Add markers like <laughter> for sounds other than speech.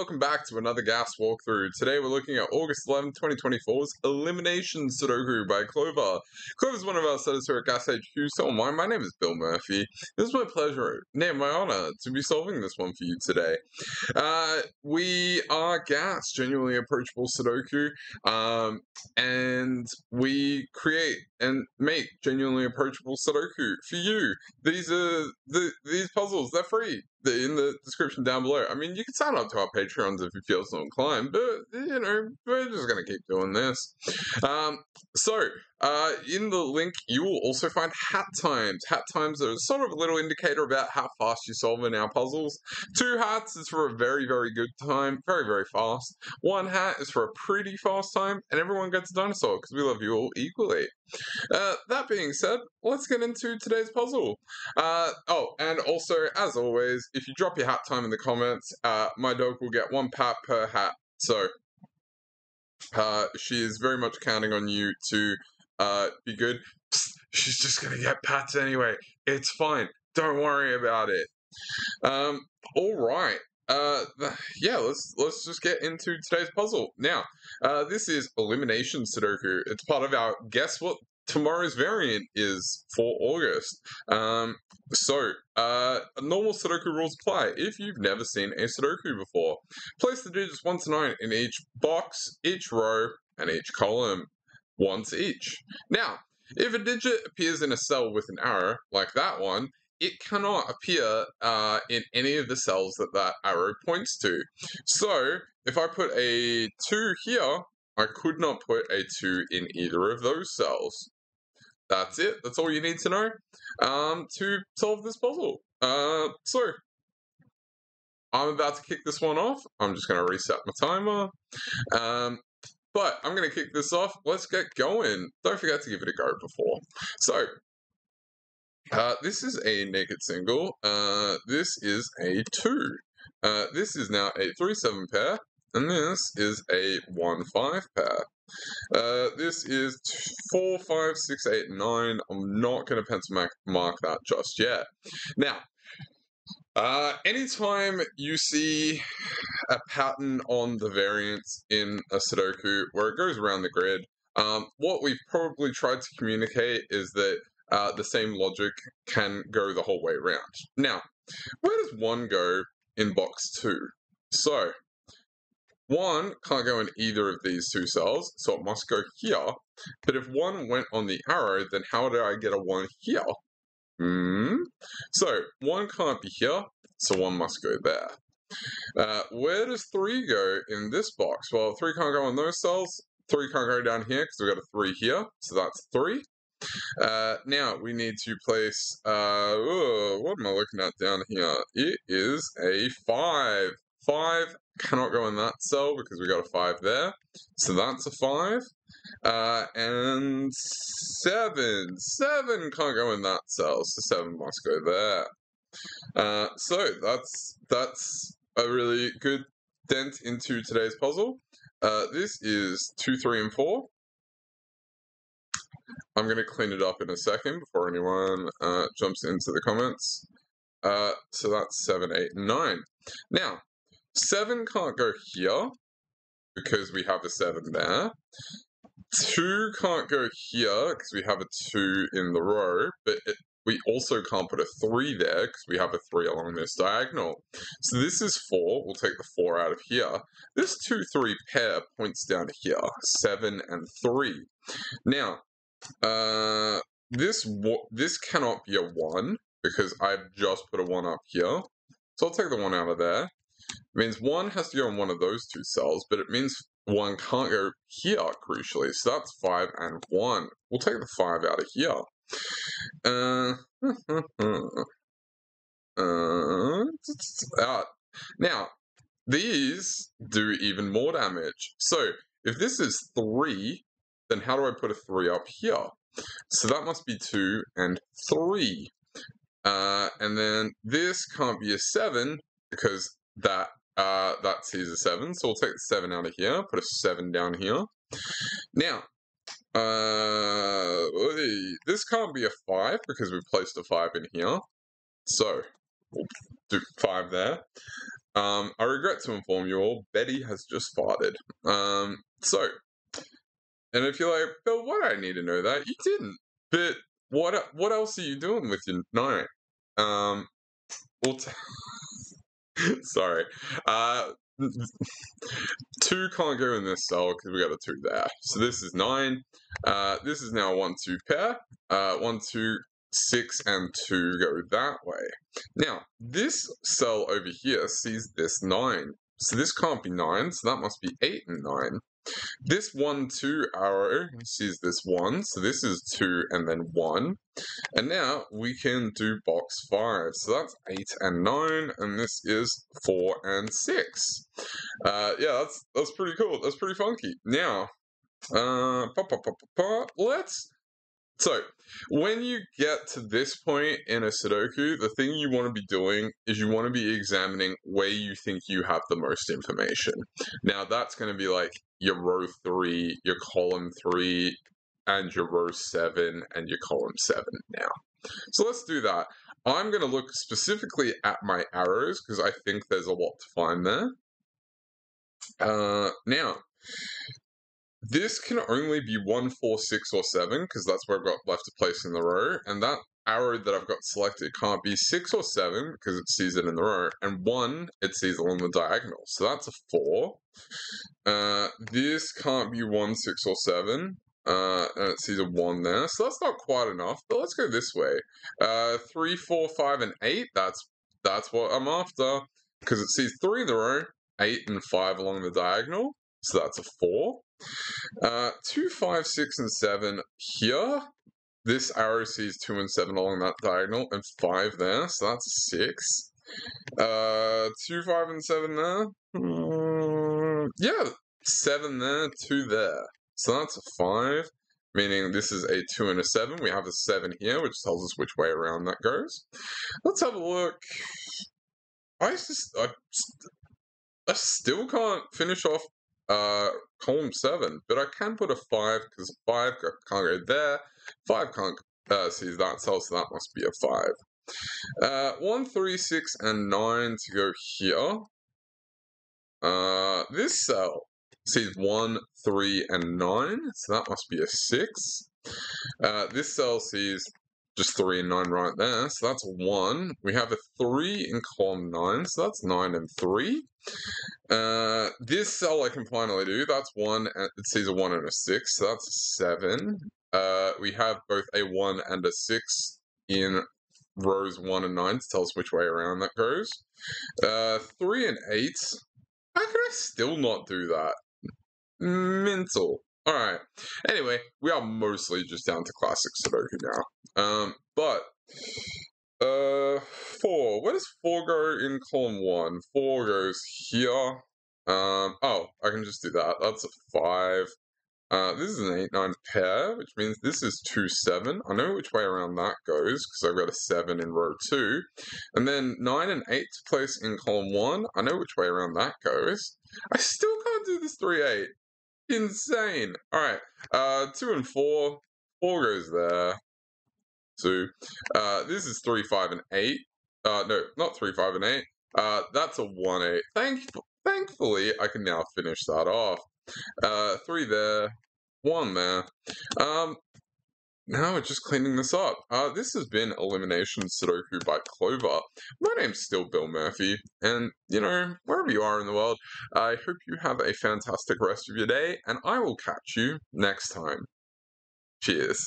welcome back to another gas walkthrough. Today we're looking at August 11, 2024's Elimination Sudoku by Clover. Clover is one of our setters here at Gas HQ, so am I. My name is Bill Murphy. It is my pleasure, nay, my honor, to be solving this one for you today. Uh, we are Gas, genuinely approachable Sudoku, um, and we create and make genuinely approachable Sudoku for you. These are the these puzzles, they're free the, in the description down below. I mean, you can sign up to our Patreons if you feel so inclined, but you know, we're just gonna keep doing this. Um, so, uh, in the link, you will also find hat times. Hat times are sort of a little indicator about how fast you solve in our puzzles. Two hats is for a very, very good time, very, very fast. One hat is for a pretty fast time, and everyone gets a dinosaur because we love you all equally. Uh, that being said, let's get into today's puzzle. Uh, oh, and also, as always, if you drop your hat time in the comments, uh, my dog will get one pat per hat. So, uh, she is very much counting on you to uh, be good. Psst, she's just gonna get pats anyway. It's fine. Don't worry about it. Um, all right. Uh, yeah, let's let's just get into today's puzzle now. Uh, this is elimination Sudoku. It's part of our guess what tomorrow's variant is for August. Um, so, uh, normal Sudoku rules apply. If you've never seen a Sudoku before, place the digits 1 to 9 in each box, each row, and each column, once each. Now, if a digit appears in a cell with an arrow, like that one, it cannot appear uh, in any of the cells that that arrow points to. So, if I put a 2 here, I could not put a 2 in either of those cells that's it. That's all you need to know um, to solve this puzzle. Uh, so, I'm about to kick this one off. I'm just going to reset my timer. Um, but I'm going to kick this off. Let's get going. Don't forget to give it a go before. So, uh, this is a naked single. Uh, this is a 2. Uh, this is now a 3-7 pair. And this is a 1-5 pair. Uh, this is four, five, six, eight, nine. I'm not going to pencil mark, mark that just yet. Now, uh, anytime you see a pattern on the variants in a Sudoku where it goes around the grid, um, what we've probably tried to communicate is that uh, the same logic can go the whole way around. Now, where does one go in box two? So, one can't go in either of these two cells, so it must go here. But if one went on the arrow, then how do I get a one here? Hmm. So one can't be here, so one must go there. Uh, where does three go in this box? Well, three can't go in those cells. Three can't go down here because we've got a three here, so that's three. Uh, now we need to place, uh, what am I looking at down here? It is a five. Five cannot go in that cell because we got a 5 there. So that's a 5. Uh, and 7. 7 can't go in that cell, so 7 must go there. Uh, so that's that's a really good dent into today's puzzle. Uh, this is 2, 3, and 4. I'm going to clean it up in a second before anyone uh, jumps into the comments. Uh, so that's 7, 8, and 9. Now, Seven can't go here because we have a seven there. Two can't go here because we have a two in the row, but it, we also can't put a three there because we have a three along this diagonal. So this is four. We'll take the four out of here. This two, three pair points down to here, seven and three. Now, uh, this this cannot be a one because I've just put a one up here. So I'll take the one out of there. It means one has to go in one of those two cells, but it means one can't go here, crucially. So that's 5 and 1. We'll take the 5 out of here. <laughs> Uh, uh, now, these do even more damage. So, if this is 3, then how do I put a 3 up here? So that must be 2 and 3. Uh, and then this can't be a 7 because that uh, that sees a 7. So we'll take the 7 out of here, put a 7 down here. Now, uh, this can't be a 5 because we've placed a 5 in here. So, we'll do 5 there. Um, I regret to inform you all, Betty has just farted. Um, so, and if you're like, Bill, do I need to know that? You didn't. But what what else are you doing with your night? Um, well, <laughs> <laughs> sorry. Uh, <laughs> two can't go in this cell because we got a two there. So this is nine. Uh, this is now one two pair. Uh, one two six and two go that way. Now this cell over here sees this nine. So this can't be nine. So that must be eight and nine. This 1, 2 arrow sees this 1, so this is 2 and then 1. And now we can do box 5. So that's 8 and 9, and this is 4 and 6. Uh, yeah, that's that's pretty cool. That's pretty funky. Now, uh, pa, pa, pa, let's so, when you get to this point in a Sudoku, the thing you want to be doing is you want to be examining where you think you have the most information. Now, that's going to be like your row three, your column three, and your row seven, and your column seven now. So, let's do that. I'm going to look specifically at my arrows because I think there's a lot to find there. Uh, now, this can only be 1, 4, 6, or 7, because that's where I've got left to place in the row, and that arrow that I've got selected can't be 6 or 7, because it sees it in the row, and 1, it sees along the diagonal, so that's a 4. Uh, this can't be 1, 6, or 7, uh, and it sees a 1 there, so that's not quite enough, but let's go this way. Uh, 3, 4, 5, and 8, that's, that's what I'm after, because it sees 3 in the row, 8 and 5 along the diagonal, so that's a 4. Uh, 2, 5, 6, and 7 here. This arrow sees 2 and 7 along that diagonal, and 5 there, so that's 6. Uh, 2, 5, and 7 there. Mm, yeah, 7 there, 2 there. So that's a 5, meaning this is a 2 and a 7. We have a 7 here, which tells us which way around that goes. Let's have a look. I just, I, I still can't finish off uh, column 7, but I can put a 5 because 5 can't go there, 5 can't uh, see that cell, so that must be a 5. Uh, 1, 3, 6, and 9 to go here. Uh, this cell sees 1, 3, and 9, so that must be a 6. Uh, this cell sees just 3 and 9 right there, so that's 1. We have a 3 in column 9, so that's 9 and 3. Uh, this cell I can finally do, that's 1, and it sees a 1 and a 6, so that's 7. Uh, we have both a 1 and a 6 in rows 1 and 9 to tell us which way around that goes. Uh, 3 and 8, how can I still not do that? Mental. Alright. Anyway, we are mostly just down to classic Sudoku now. Um, but uh four. Where does four go in column one? Four goes here. Um oh, I can just do that. That's a five. Uh, this is an 8 9 pair, which means this is 2 7. I know which way around that goes because I've got a 7 in row 2. And then 9 and 8 to place in column 1. I know which way around that goes. I still can't do this 3 8 insane. All right, uh, two and four. Four goes there. Two. Uh, this is three, five, and eight. Uh, no, not three, five, and eight. Uh, that's a one, eight. Thank, thankfully, I can now finish that off. Uh, three there, one there. Um, now we're just cleaning this up. Uh, this has been Elimination Sudoku by Clover. My name's still Bill Murphy, and, you know, wherever you are in the world, I hope you have a fantastic rest of your day, and I will catch you next time. Cheers.